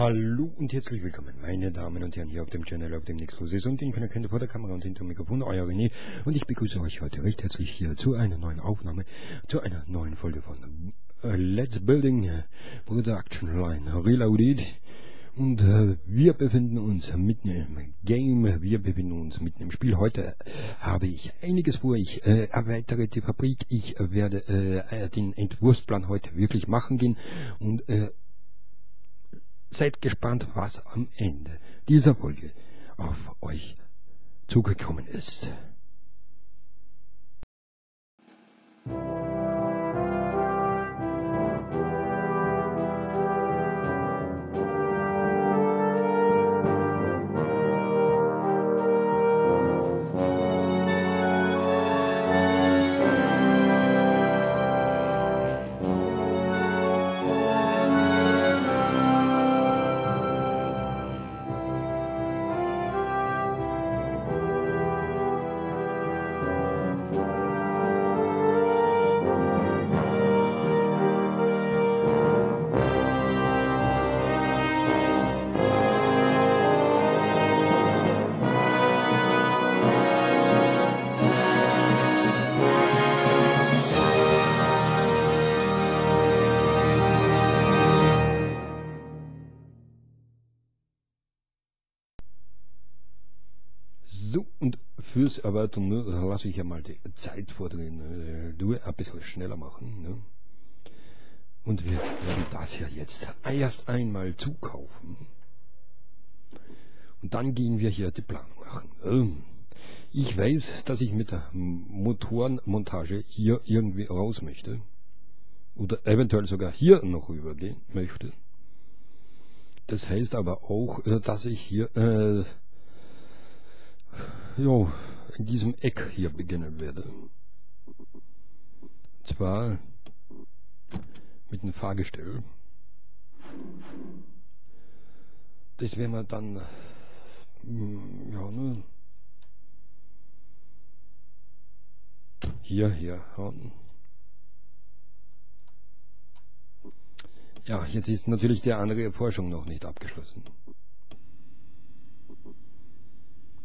Hallo und herzlich willkommen, meine Damen und Herren, hier auf dem Channel, auf dem nichts los und den können vor der Kamera und hinter dem Mikrofon, euer René. Und ich begrüße euch heute recht herzlich hier zu einer neuen Aufnahme, zu einer neuen Folge von uh, Let's Building Production Line Reloaded. Und äh, wir befinden uns mitten im Game, wir befinden uns mitten im Spiel. Heute habe ich einiges vor. Ich äh, erweitere die Fabrik. Ich werde äh, den Entwurfsplan heute wirklich machen gehen. Und äh, seid gespannt, was am Ende dieser Folge auf euch zugekommen ist. So, und fürs Erwarten ne, lasse ich ja mal die Zeit vordrehen. Ne, nur ein bisschen schneller machen. Ne? Und wir werden das ja jetzt erst einmal zukaufen. Und dann gehen wir hier die Planung machen. Ne? Ich weiß, dass ich mit der Motorenmontage hier irgendwie raus möchte. Oder eventuell sogar hier noch rübergehen möchte. Das heißt aber auch, äh, dass ich hier äh, jo, in diesem Eck hier beginnen werde. Und zwar mit einem Fahrgestell. Das werden wir dann, hm, ja, ne, hier, hier. Ja, jetzt ist natürlich die andere Forschung noch nicht abgeschlossen.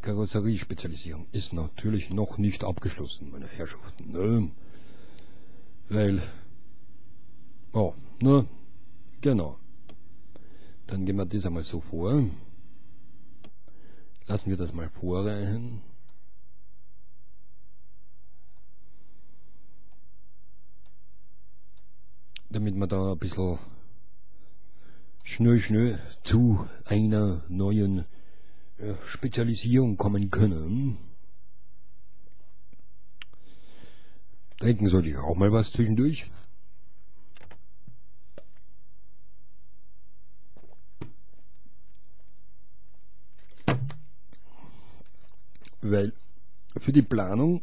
Karosseriespezialisierung ist natürlich noch nicht abgeschlossen, meine Herrschaften. Ne? Weil, oh, ne, genau. Dann gehen wir das einmal so vor. Lassen wir das mal vorreichen. Damit wir da ein bisschen schnell, schnell zu einer neuen Spezialisierung kommen können. Trinken sollte ich auch mal was zwischendurch. Weil für die Planung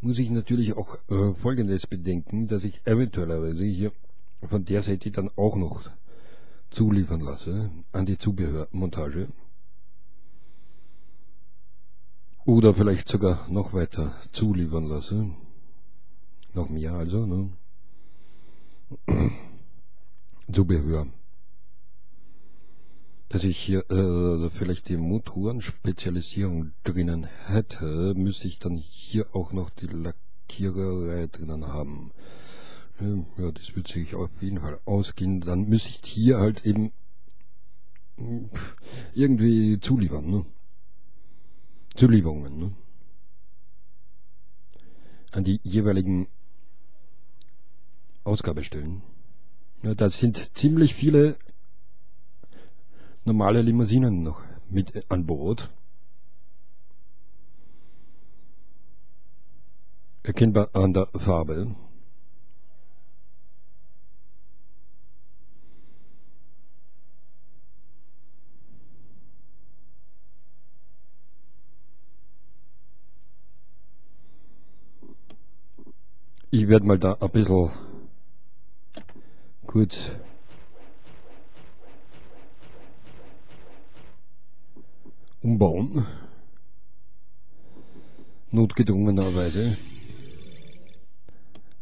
muss ich natürlich auch äh, Folgendes bedenken, dass ich eventuellerweise hier von der Seite dann auch noch zuliefern lasse an die Zubehörmontage. Oder vielleicht sogar noch weiter zuliefern lasse. Noch mehr also, ne? Zubehör. Dass ich hier äh, vielleicht die Motorenspezialisierung drinnen hätte, müsste ich dann hier auch noch die Lackiererei drinnen haben. Ja, das wird sich auf jeden Fall ausgehen. Dann müsste ich hier halt eben irgendwie zuliefern, ne? Zulieferungen, ne? An die jeweiligen Ausgabestellen. Ja, da sind ziemlich viele normale Limousinen noch mit an Bord. Erkennbar an der Farbe. Ich werde mal da ein bisschen kurz umbauen. Notgedrungenerweise.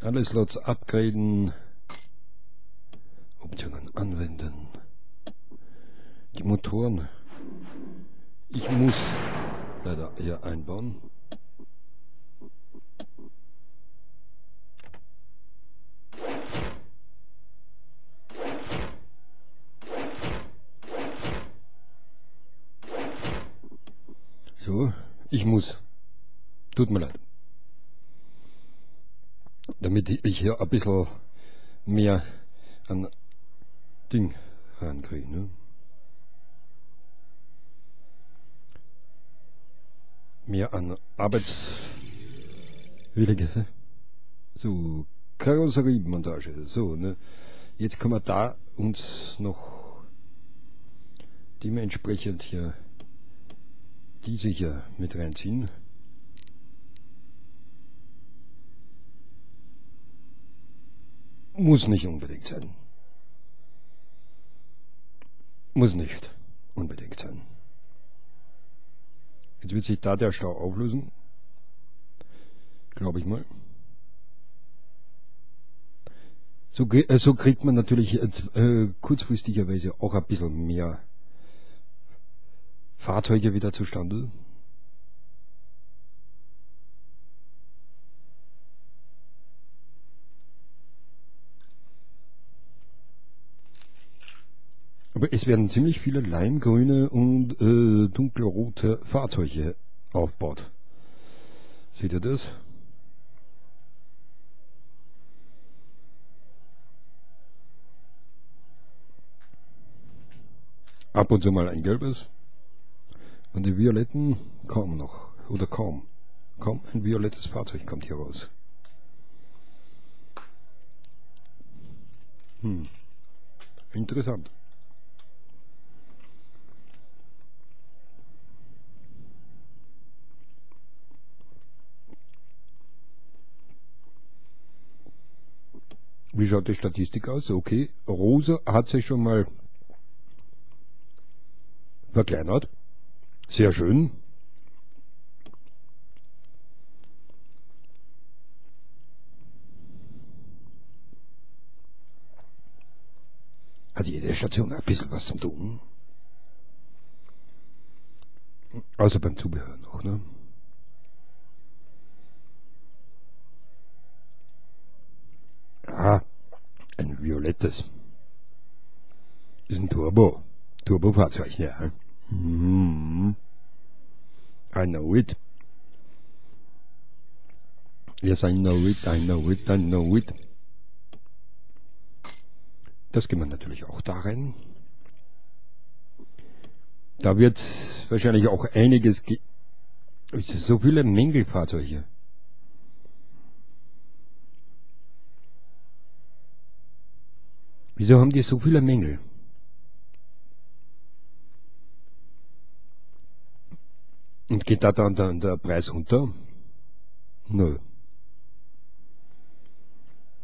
Alle Slots upgraden. anwenden. Die Motoren. Ich muss leider hier einbauen. Ich muss. Tut mir leid. Damit ich hier ein bisschen mehr an Ding rankriege. Ne? Mehr an Arbeitswillige. So, Karosseriemontage. So, ne? Jetzt können wir da uns noch dementsprechend hier diese hier mit reinziehen. Muss nicht unbedingt sein. Muss nicht unbedingt sein. Jetzt wird sich da der Stau auflösen. Glaube ich mal. So, äh, so kriegt man natürlich äh, kurzfristigerweise auch ein bisschen mehr Fahrzeuge wieder zustande? Aber es werden ziemlich viele leimgrüne und äh, dunkelrote Fahrzeuge aufgebaut. Seht ihr das? Ab und zu mal ein gelbes. Und die Violetten kaum noch. Oder kaum. Kaum ein violettes Fahrzeug kommt hier raus. Hm. Interessant. Wie schaut die Statistik aus? Okay, Rosa hat sich schon mal verkleinert. Sehr schön. Hat jede Station ein bisschen was zum tun. Außer beim Zubehör noch, ne? Ah, ein violettes. Ist ein Turbo. Turbofahrzeug, ja. Mm. I know it. Yes, I know it, I know it, I know it. Das gehen wir natürlich auch da rein. Da wird wahrscheinlich auch einiges ge so viele Mängelfahrzeuge. Wieso haben die so viele Mängel? Und geht da dann der, der Preis runter? Nö.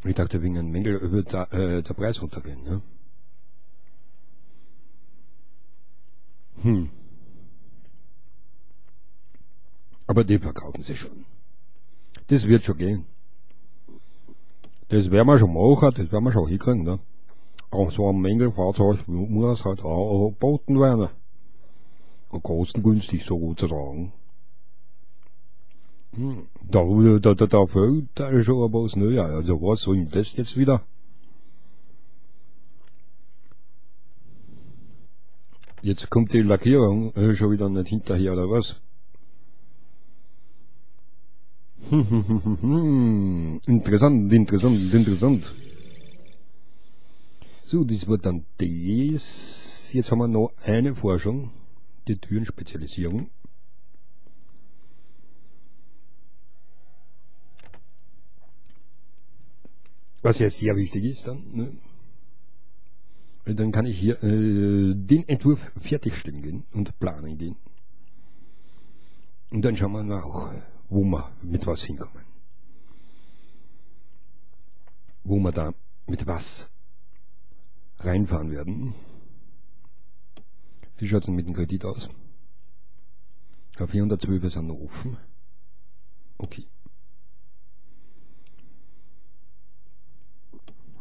Ich dachte, wegen einem Mängel wird da, äh, der Preis runtergehen. Ne? Hm. Aber die verkaufen sie schon. Das wird schon gehen. Das werden wir schon machen, das werden wir schon hinkriegen. Ne? Auch so ein Mängelfahrzeug muss halt auch geboten werden kostengünstig sozusagen. Hm. Da, da, da, da fällt da schon was, ne? Ja, also was soll das jetzt wieder? Jetzt kommt die Lackierung schon wieder nicht hinterher, oder was? interessant, interessant, interessant. So, das wird dann das. Jetzt haben wir noch eine Forschung die Türenspezialisierung. Was ja sehr wichtig ist dann. Ne? Dann kann ich hier äh, den Entwurf fertigstellen gehen und planen gehen. Und dann schauen wir mal auch, wo wir mit was hinkommen. Wo wir da mit was reinfahren werden. Wie schaut es denn mit dem Kredit aus? Ja, 412 sind noch offen. Okay.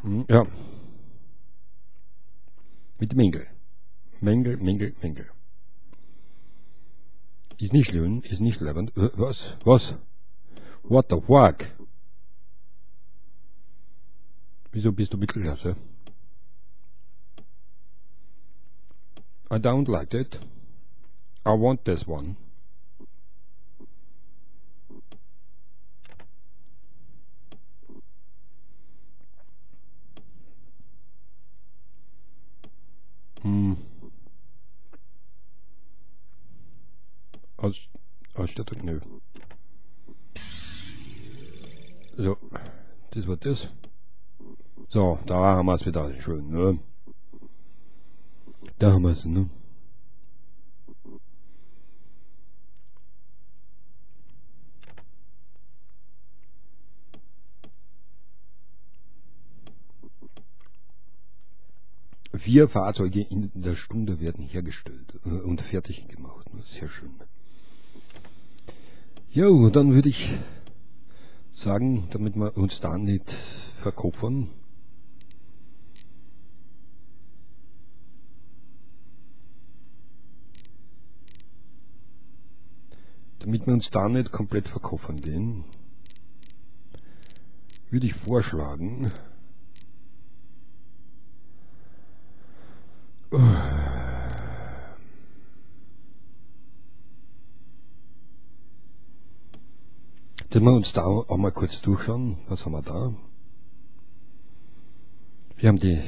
Hm, ja. Mit Mängel. Mängel, Mängel, Mängel. Ist nicht schön, ist nicht lebend. Äh, was? Was? What the fuck? Wieso bist du Mittelklasse? I don't like it. I want this one. Hm. Aus, Ausstattung, nö. So, das war das. So, da haben wir es wieder schön, ne? Da haben wir es, ne? Vier Fahrzeuge in der Stunde werden hergestellt äh, und fertig gemacht. Sehr schön. Jo, dann würde ich sagen, damit wir uns da nicht verkopfern, damit wir uns da nicht komplett verkoffern gehen, würde ich vorschlagen, dass wir uns da auch mal kurz durchschauen, was haben wir da? Wir haben die,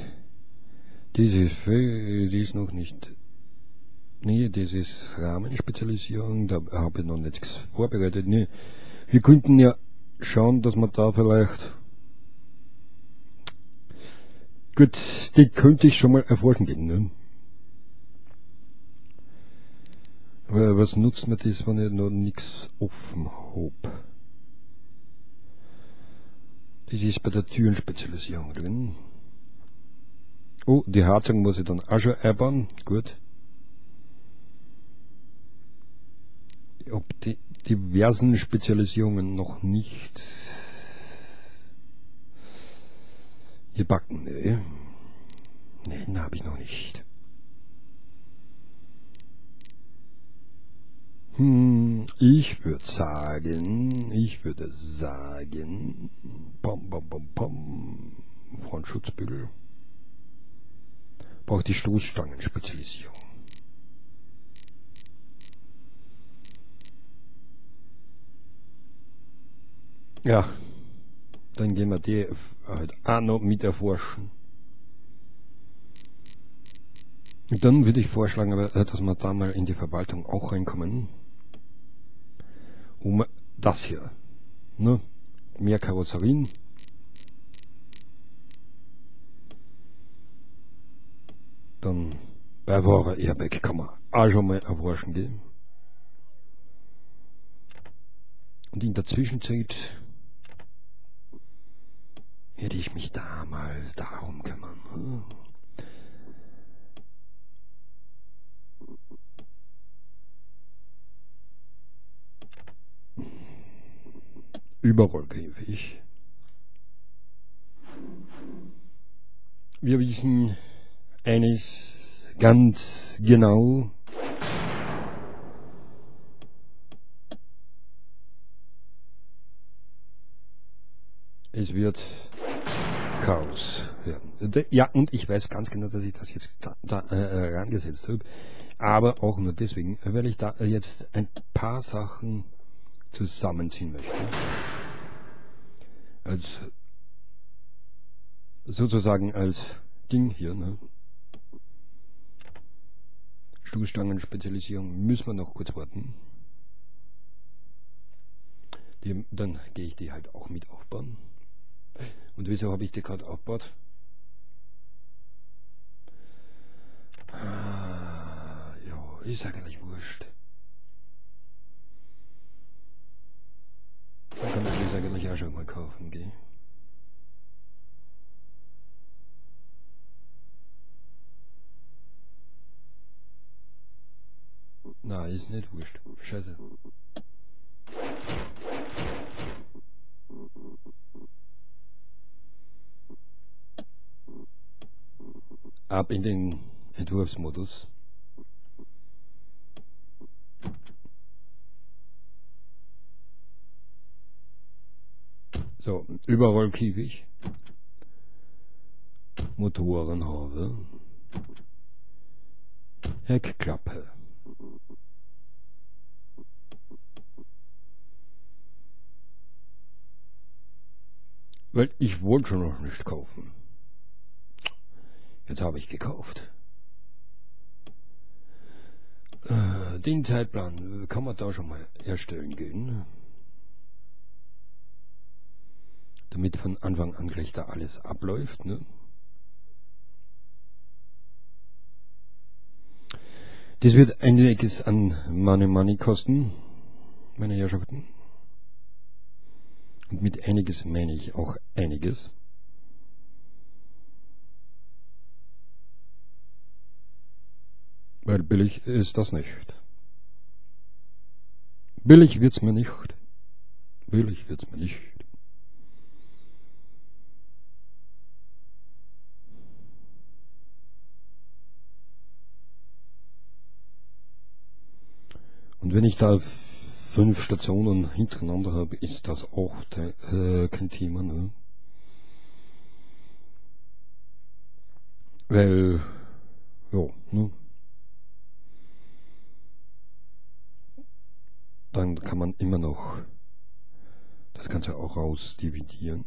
diese, die ist noch nicht Nee, das ist Rahmenspezialisierung, da habe ich noch nichts vorbereitet. Nee, wir könnten ja schauen, dass man da vielleicht... Gut, die könnte ich schon mal erforschen gehen, ne? Aber was nutzt mir das, wenn ich noch nichts offen habe? Das ist bei der Türenspezialisierung drin. Oh, die Heizung muss ich dann auch schon einbauen. Gut. Ob die diversen Spezialisierungen noch nicht gebacken. Nee, nee habe ich noch nicht. Hm, ich würde sagen, ich würde sagen, bom, bom, bom, bom, Frontschutzbügel braucht die Stoßstangenspezialisierung. Ja, dann gehen wir die halt auch noch mit erforschen. Und dann würde ich vorschlagen, äh, dass wir da mal in die Verwaltung auch reinkommen. Um das hier. Ne? Mehr Karosserien. Dann bei Ware Airbag kann man auch schon mal erforschen gehen. Und in der Zwischenzeit werde ich mich da mal darum kümmern. Hm? Überrollkäfig. Wir wissen eines ganz genau. Es wird Chaos werden. Ja, und ich weiß ganz genau, dass ich das jetzt da, da äh, rangesetzt habe. Aber auch nur deswegen, weil ich da jetzt ein paar Sachen zusammenziehen möchte. Als sozusagen als Ding hier, ne? Stoßstangen-Spezialisierung müssen wir noch kurz warten. Die, dann gehe ich die halt auch mit aufbauen. Und wieso habe ich die gerade aufgebaut? Ah, ja, ist eigentlich wurscht. Dann kann man das eigentlich auch schon mal kaufen, gell? Nein, ist nicht wurscht. Scheiße. Ab in den Entwurfsmodus. So, Überrollkäfig. Motorenhaube. Heckklappe. Weil ich wollte schon noch nicht kaufen. Jetzt habe ich gekauft. Äh, den Zeitplan kann man da schon mal erstellen gehen. Damit von Anfang an gleich da alles abläuft. Ne? Das wird einiges an Money Money kosten, meine Herrschaften. Und mit einiges meine ich auch einiges. Weil billig ist das nicht. Billig wird's mir nicht. Billig wird's mir nicht. Und wenn ich da fünf Stationen hintereinander habe, ist das auch äh, kein Thema. Ne? Weil, ja, ne? Dann kann man immer noch das Ganze auch rausdividieren.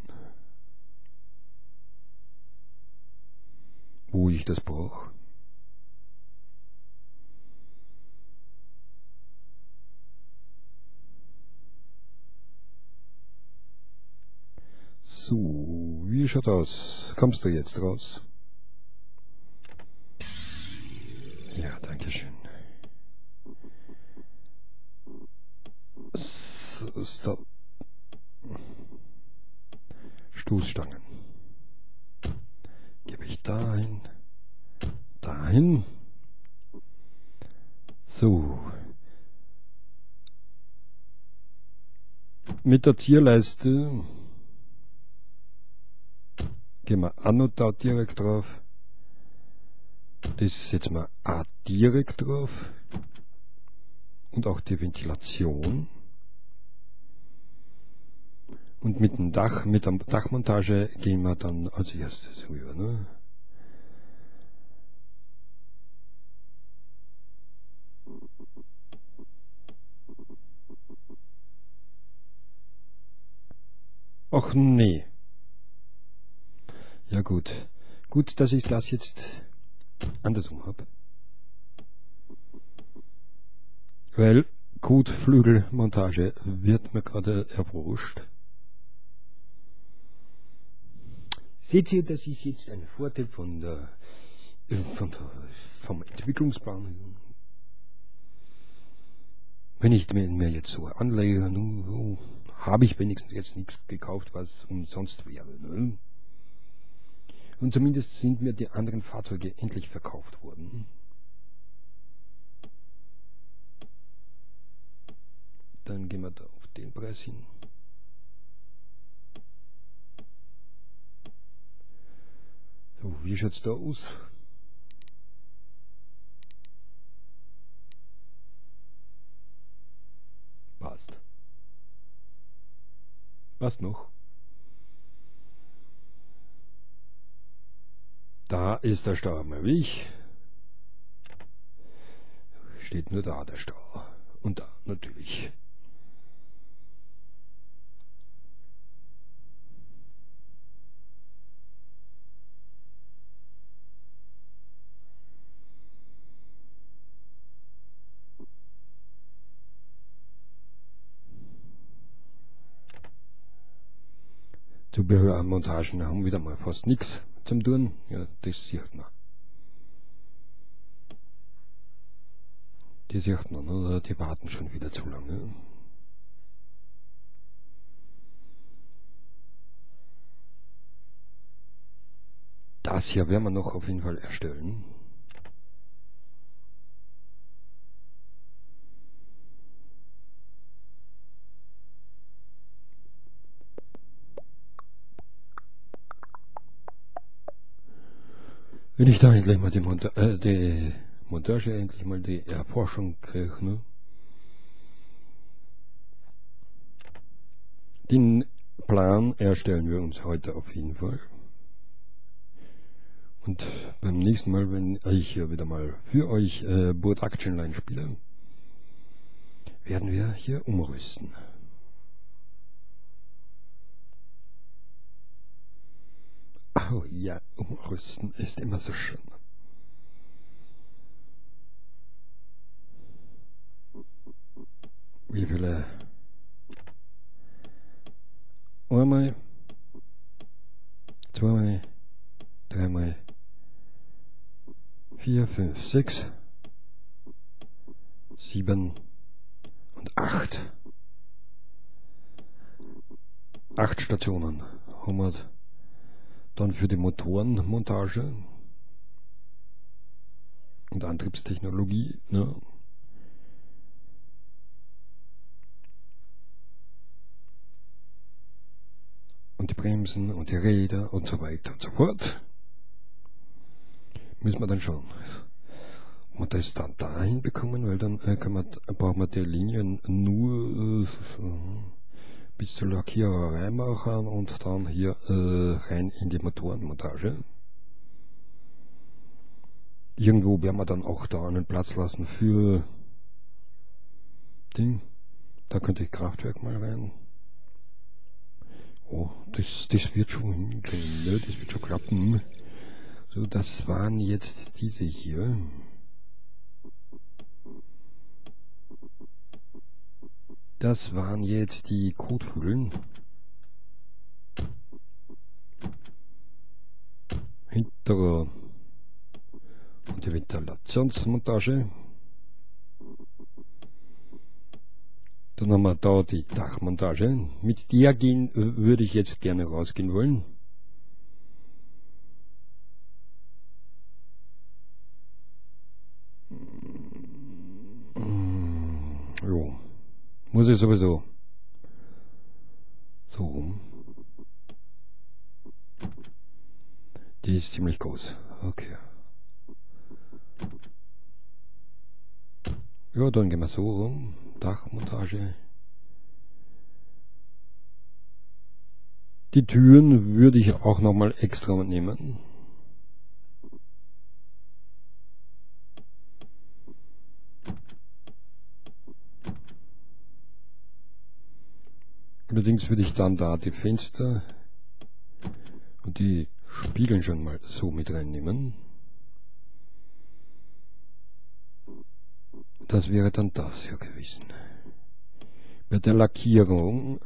Wo ich das brauche. So, wie schaut aus? Kommst du jetzt raus? Ja, danke schön. Stop. Stoßstangen. Gebe ich dahin. Dahin. So. Mit der Tierleiste Gehen wir da direkt drauf. Das setzen wir auch direkt drauf. Und auch die Ventilation. Und mit dem Dach, mit der Dachmontage gehen wir dann als erstes rüber. Ne? Ach nee. Ja gut. Gut, dass ich das jetzt andersrum habe. Weil Kotflügelmontage wird mir gerade erwurscht. Seht ihr, das ist jetzt ein Vorteil von der, von der, vom Entwicklungsplan. Wenn ich mir jetzt so anlege, habe ich wenigstens jetzt nichts gekauft, was umsonst wäre. Ne? Und zumindest sind mir die anderen Fahrzeuge endlich verkauft worden. Dann gehen wir da auf den Preis hin. So, wie schaut's da aus? Passt. Was noch? Da ist der Stau am Weg. Steht nur da der Stau. Und da natürlich. Zubehörmontagen haben wieder mal fast nichts zum Tun, ja, das sieht man. Die sieht man, oder? Die warten schon wieder zu lange. Das hier werden wir noch auf jeden Fall erstellen. Wenn ich da endlich mal die, Monta äh, die Montage, endlich mal die Erforschung kriege, ne? Den Plan erstellen wir uns heute auf jeden Fall. Und beim nächsten Mal, wenn ich hier wieder mal für euch äh, Board Action Line spiele, werden wir hier umrüsten. Oh ja, umrüsten ist immer so schön. Wie viele einmal, zweimal, dreimal, vier, fünf, sechs, sieben und acht. Acht Stationen haben wir dann für die Motorenmontage und Antriebstechnologie. Ne? Und die Bremsen und die Räder und so weiter und so fort. Müssen wir dann ob wir das dann dahin bekommen, weil dann äh, kann man, brauchen wir die Linien nur äh, bis zur Lackiererei machen und dann hier äh, rein in die Motorenmontage. Irgendwo werden wir dann auch da einen Platz lassen für Ding. Da könnte ich Kraftwerk mal rein. Oh, das, das wird schon hinkriegen, ne? Das wird schon klappen. So, das waren jetzt diese hier. Das waren jetzt die Kothüllen. Hintere und die Ventilationsmontage. Dann haben wir da die Dachmontage. Mit der gehen würde ich jetzt gerne rausgehen wollen. Jo. Muss ich sowieso. So rum. Die ist ziemlich groß. Okay. Ja, dann gehen wir so rum. Dachmontage. Die Türen würde ich auch nochmal extra nehmen. Allerdings würde ich dann da die Fenster und die Spiegeln schon mal so mit reinnehmen. Das wäre dann das ja gewesen. Bei der Lackierung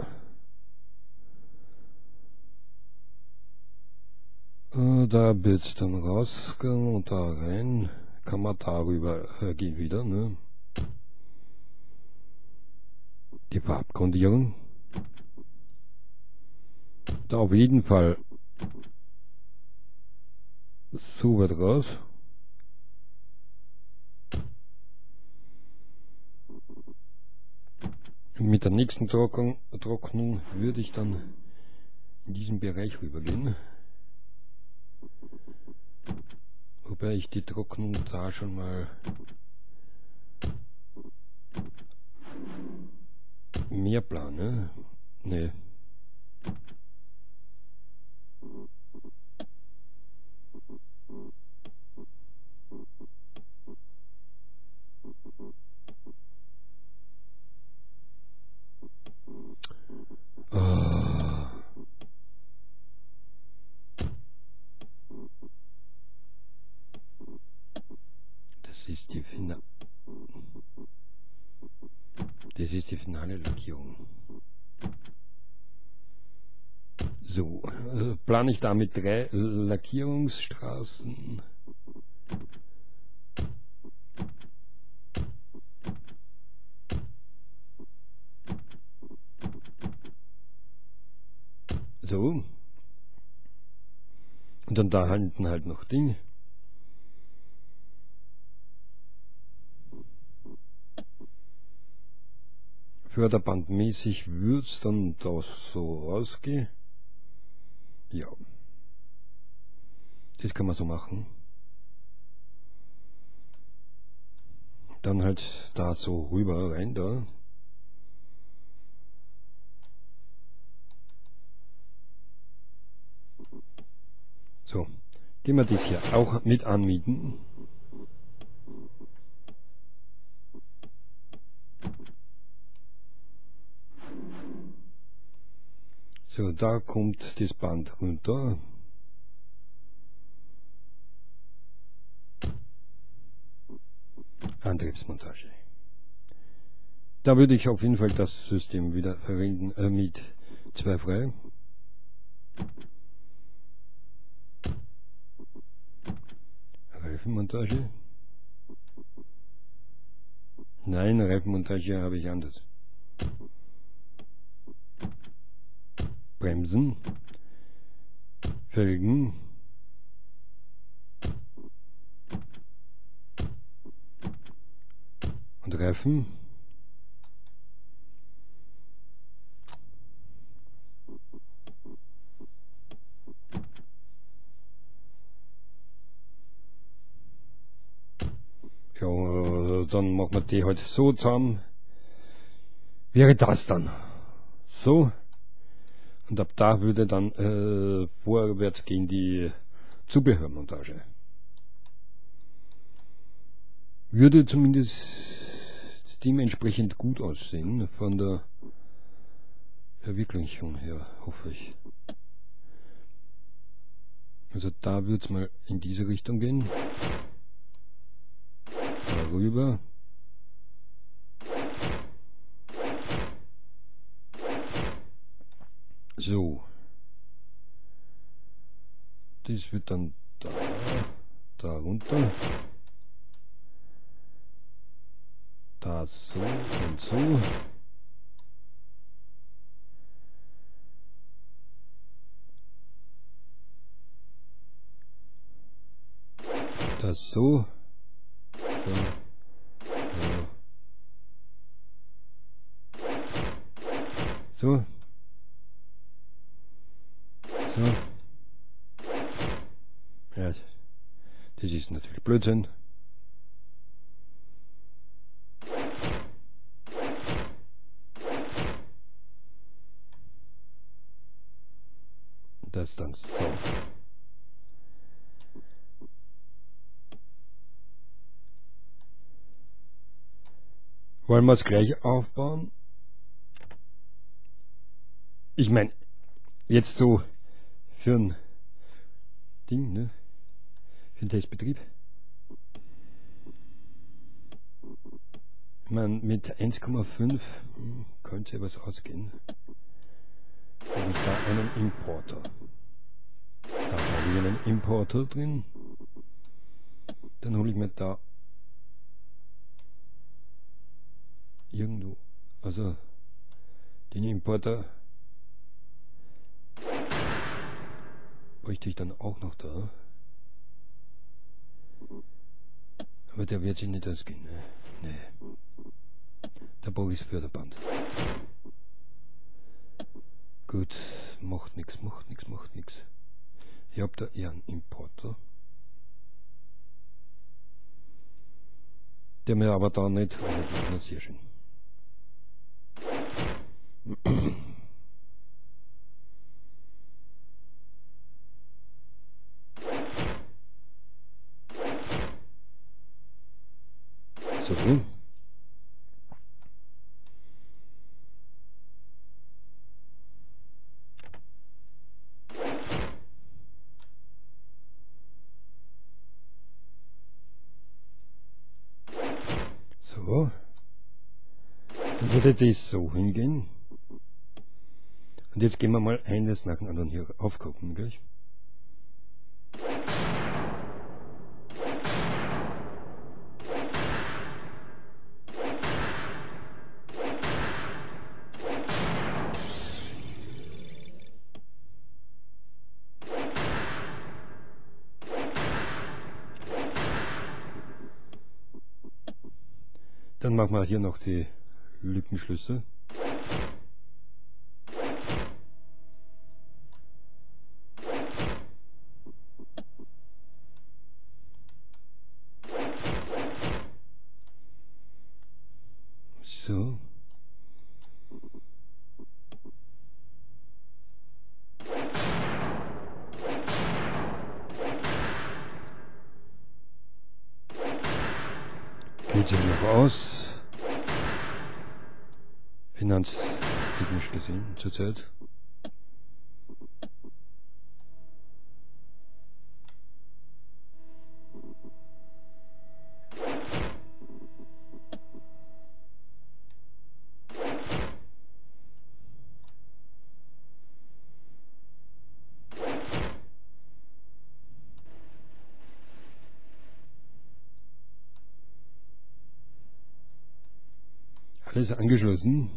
äh, da wird dann rausgehen und da rein kann man darüber äh, gehen wieder. Ne? Die Farbgrundierung auf jeden Fall so weit raus. Und mit der nächsten Trocknung, Trocknung würde ich dann in diesen Bereich rübergehen. Wobei ich die Trocknung da schon mal mehr plane. Das ist die Finale. Das ist die finale Lackierung. So, äh, plane ich damit drei Lackierungsstraßen. So. Und dann da hinten halt noch Ding. Förderbandmäßig würde es dann da so rausgehen. Ja. Das kann man so machen. Dann halt da so rüber rein, da. So, gehen wir das hier auch mit anmieten. So, da kommt das Band runter. Antriebsmontage. Da würde ich auf jeden Fall das System wieder verwenden äh, mit zwei frei. Reifenmontage. Nein, Reifenmontage habe ich anders. Bremsen, Felgen, und Reifen. Dann machen wir die halt so zusammen. Wäre das dann. So. Und ab da würde dann äh, vorwärts gehen die Zubehörmontage. Würde zumindest dementsprechend gut aussehen von der Verwirklichung her, hoffe ich. Also da wird es mal in diese Richtung gehen. Darüber. So. Das wird dann da, da runter. Da so und so. Das so. So. So. So. Ja, das ist natürlich Blödsinn. Das dann so. Wollen wir es gleich aufbauen? Ich meine, jetzt so für ein Ding, ne? Für einen Testbetrieb. Ich meine, mit 1,5 hm, könnte was ausgehen. Und da einen Importer. Da habe ich einen Importer drin. Dann hole ich mir da irgendwo, also den Importer bräuchte ich dann auch noch da. Aber der wird sich nicht ausgehen. Ne? Nee. Brauche ich das Förderband. Gut, macht nichts, macht nichts, macht nichts. Ich habe da eher einen Importer. Der mir aber da nicht, ist sehr schön. So. So. Dann würde das so hingehen. Und jetzt gehen wir mal eines nach dem anderen hier aufgucken, gleich. Machen wir hier noch die Lückenschlüsse. sieht sich noch aus? Finanztechnisch zurzeit. Alles angeschlossen.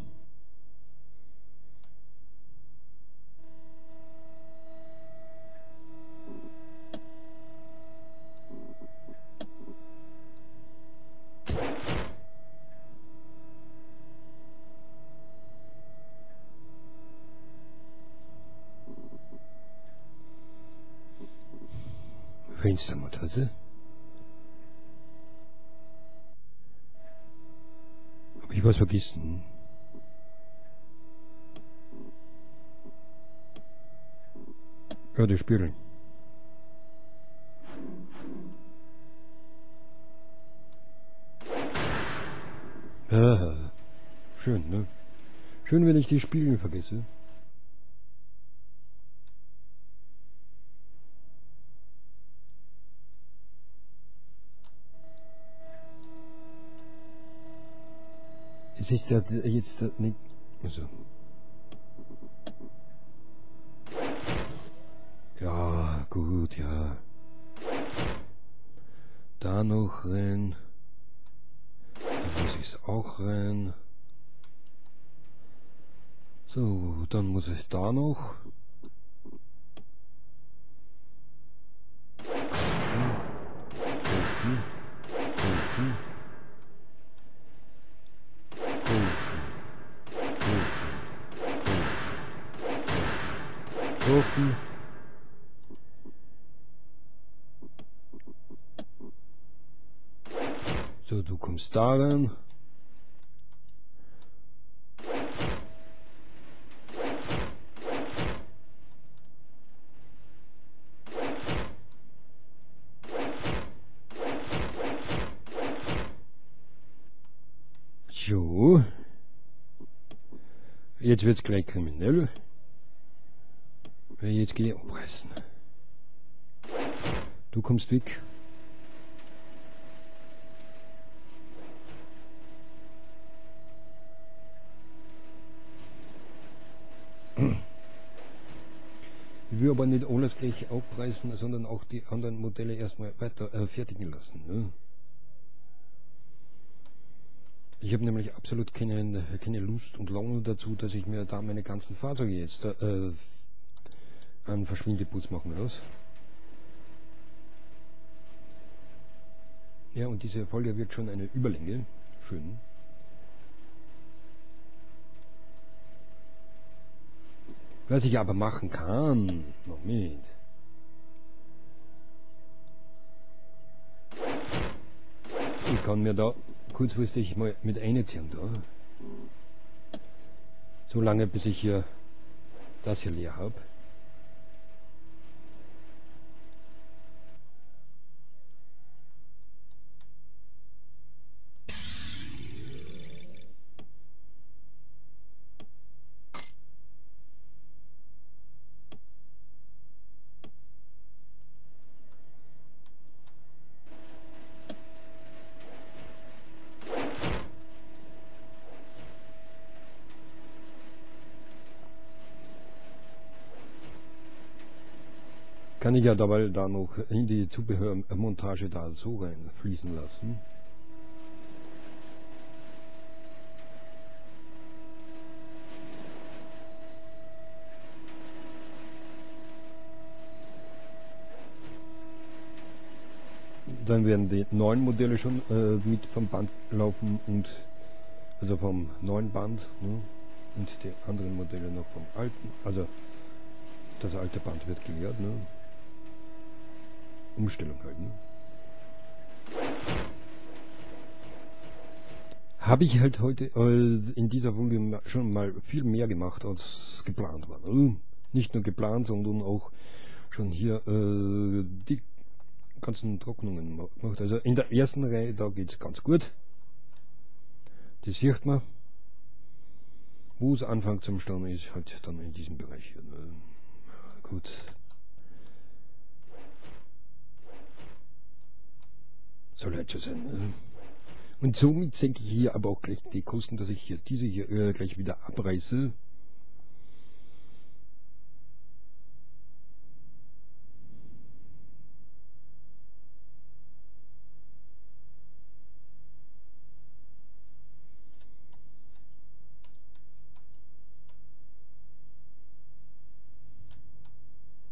Fenstermontage. ich was vergessen? Ja, die Spiegel. Ah, schön, ne? Schön, wenn ich die Spiegel vergesse. Ist ja jetzt nicht. Also. Ja, gut, ja. Da noch rein. Da muss ich es auch rein. So, dann muss ich da noch. Da. So. Jetzt wird's gleich kriminell. Wer jetzt gehe abreißen. Du kommst weg. Will aber nicht alles gleich abreißen, sondern auch die anderen Modelle erstmal weiter äh, fertigen lassen. Ne? Ich habe nämlich absolut keine, keine Lust und Laune dazu, dass ich mir da meine ganzen Fahrzeuge jetzt äh, einen Verschwindeputz machen los. Ja, und diese Folge wird schon eine Überlänge. Schön. Was ich aber machen kann, Moment. Ich kann mir da kurzfristig mal mit einziehen da. So lange bis ich hier das hier leer habe. Ja dabei da noch in die Zubehörmontage da so reinfließen lassen. Dann werden die neuen Modelle schon äh, mit vom Band laufen und also vom neuen Band ne? und die anderen Modelle noch vom alten. Also das alte Band wird geleert. Ne? Umstellung halt. Ne? Habe ich halt heute äh, in dieser Folge schon mal viel mehr gemacht, als geplant war. Ne? Nicht nur geplant, sondern auch schon hier äh, die ganzen Trocknungen gemacht. Also in der ersten Reihe, da geht es ganz gut. Das sieht man. Wo es Anfang zum Sturm ist, halt dann in diesem Bereich. Ne? Gut. Soll halt schon sein. Ne? Und somit senke ich hier aber auch gleich die Kosten, dass ich hier diese hier äh, gleich wieder abreiße.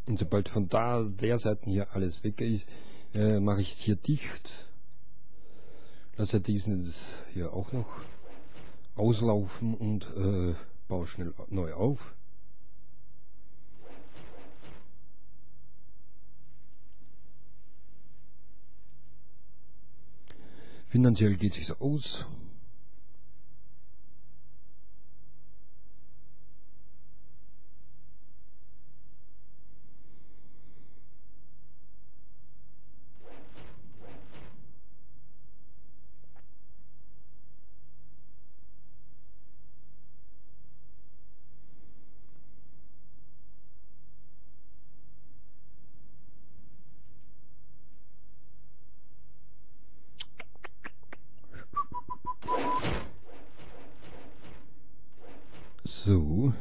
Und sobald von da der Seite hier alles weg ist, äh, mache ich hier dicht. Lasse diesen hier auch noch auslaufen und äh, baue schnell neu auf. Finanziell geht es sich aus. So.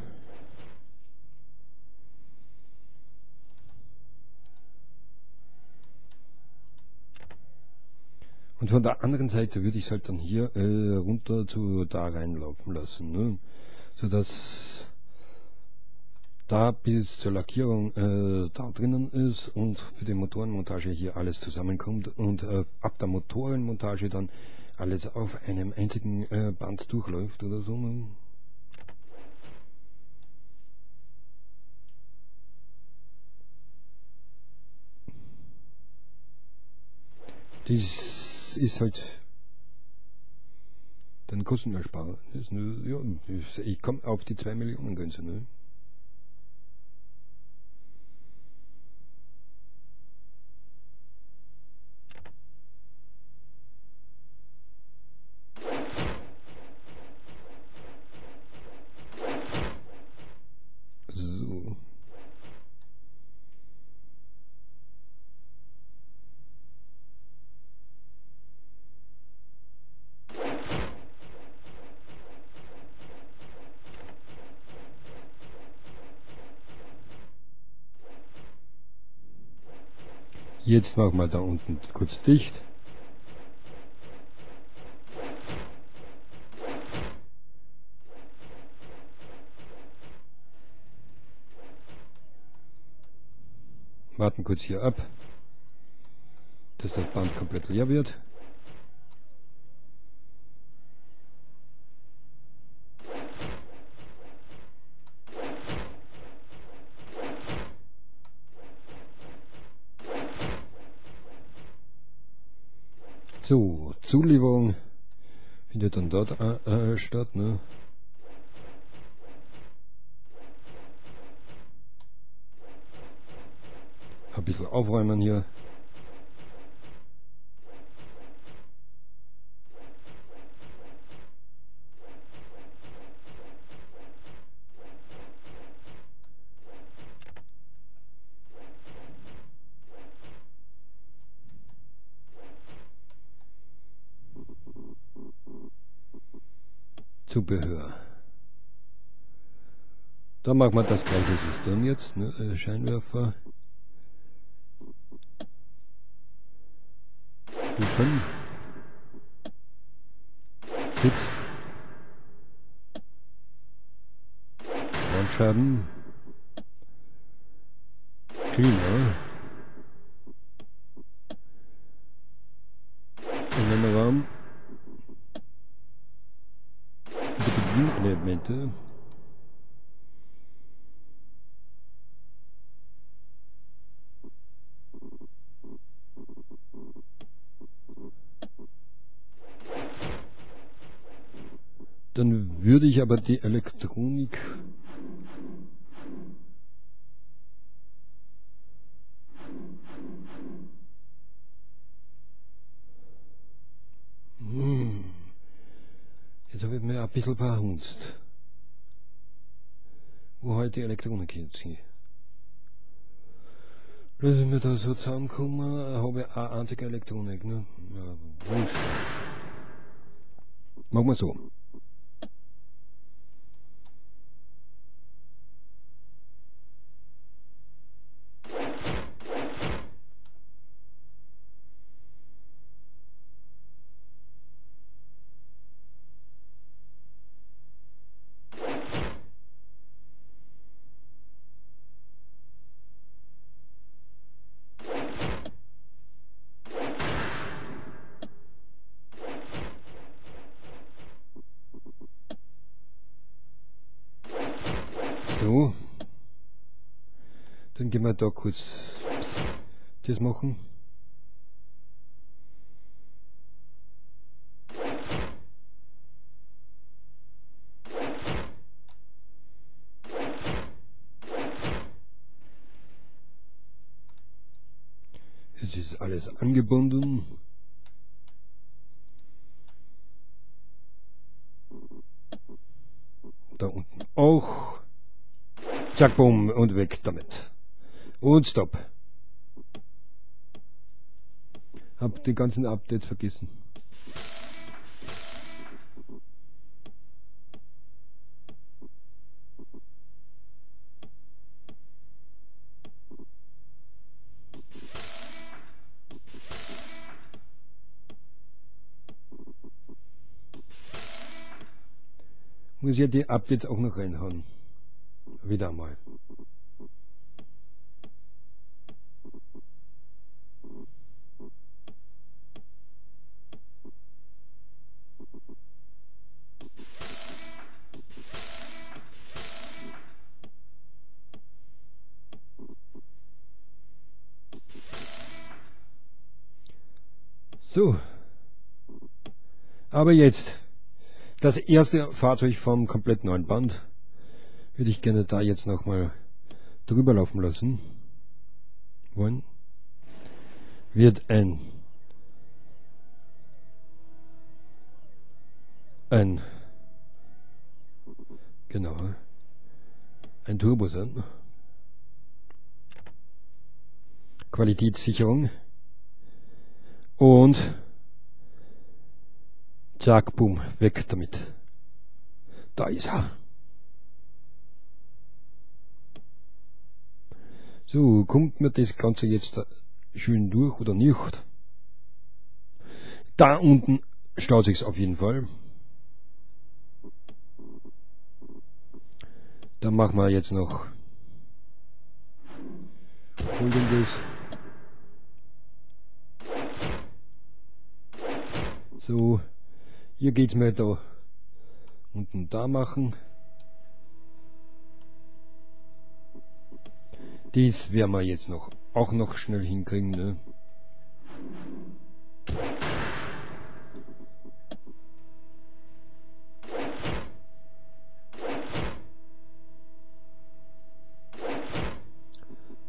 Und von der anderen Seite würde ich es halt dann hier äh, runter zu da reinlaufen lassen, ne? sodass da bis zur Lackierung äh, da drinnen ist und für die Motorenmontage hier alles zusammenkommt und äh, ab der Motorenmontage dann alles auf einem einzigen äh, Band durchläuft oder so. Ne? Das ist halt dann Kostenersparnis. Ne? Ja, ich komme auf die 2 Millionen Grenze. Ne? Jetzt machen wir da unten kurz dicht. Warten kurz hier ab, dass das Band komplett leer wird. So, Zulieferung findet dann dort äh, äh, statt. Ne? Ein bisschen aufräumen hier. Zubehör. Da machen wir das gleiche System jetzt, ne? Äh, Scheinwerfer. Open. Fit. Frontscheiben. Cleaner. Innenraum. Elemente. Dann würde ich aber die Elektronik Jetzt habe ich mir ein bisschen verhunzt. Wo halt die Elektronik jetzt hin? Lass wir da so zusammenkommen, habe ich eine einzige Elektronik, ne? Ja. Machen wir. So. Dann gehen wir da kurz das machen. Jetzt ist alles angebunden. Da unten auch. Zack, bumm und weg damit. Und stopp. Hab die ganzen Updates vergessen. Muss ja die Updates auch noch reinhauen. Wieder mal. So. Aber jetzt das erste Fahrzeug vom komplett neuen Band würde ich gerne da jetzt nochmal drüber laufen lassen wollen. Wird ein ein genau ein Turbo sein. Qualitätssicherung und zack, boom, weg damit. Da ist er. So, kommt mir das Ganze jetzt schön durch oder nicht? Da unten staut sich's auf jeden Fall. Dann machen wir jetzt noch folgendes. So, hier geht's mir da unten da machen. Dies werden wir jetzt noch auch noch schnell hinkriegen, ne?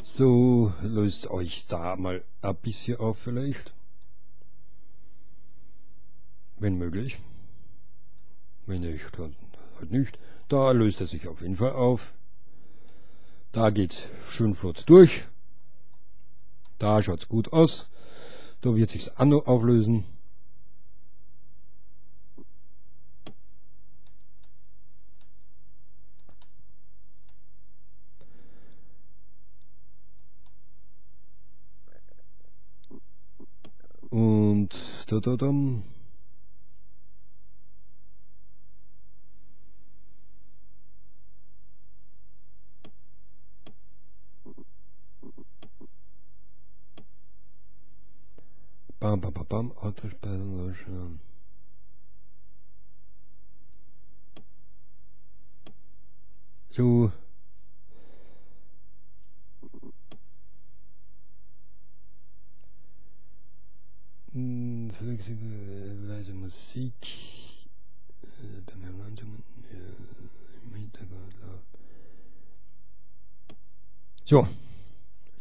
So, löst euch da mal ein bisschen auf vielleicht. Wenn möglich. Wenn nicht, dann halt nicht. Da löst er sich auf jeden Fall auf. Da geht schön flott durch. Da schaut's gut aus. Da wird sich's auflösen. Und da da Bam, bam, bam, bam, Autospeisen löschen. So. Hm, Flexible, leise Musik. Äh, Beim Erwartungen, im Hintergrund läuft. So.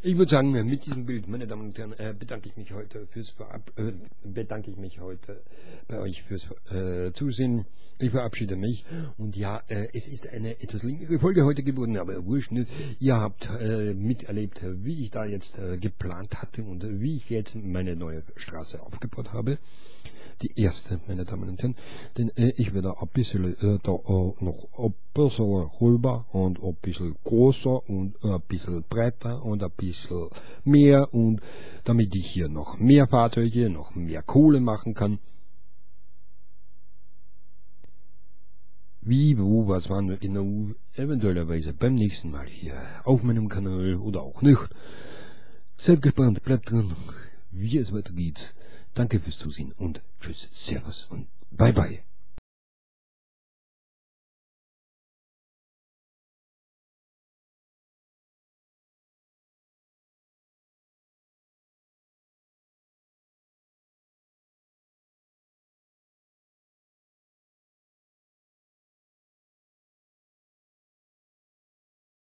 Ich würde sagen, mit diesem Bild, meine Damen und Herren, äh, bedanke ich mich heute fürs Verab äh, bedanke ich mich heute bei euch fürs äh, Zusehen. Ich verabschiede mich und ja, äh, es ist eine etwas längere Folge heute geworden, aber wurscht nicht. Ihr habt äh, miterlebt, wie ich da jetzt äh, geplant hatte und wie ich jetzt meine neue Straße aufgebaut habe die erste, meine Damen und Herren. Denn ich werde ein bisschen da noch ein bisschen rüber und ein bisschen größer und ein bisschen breiter und ein bisschen mehr und damit ich hier noch mehr Fahrzeuge, noch mehr Kohle machen kann. Wie, wo, was wann genau, eventuellerweise beim nächsten Mal hier auf meinem Kanal oder auch nicht. Seid gespannt, bleibt dran, wie es weitergeht. Danke fürs Zusehen und tschüss, servus und bye bye.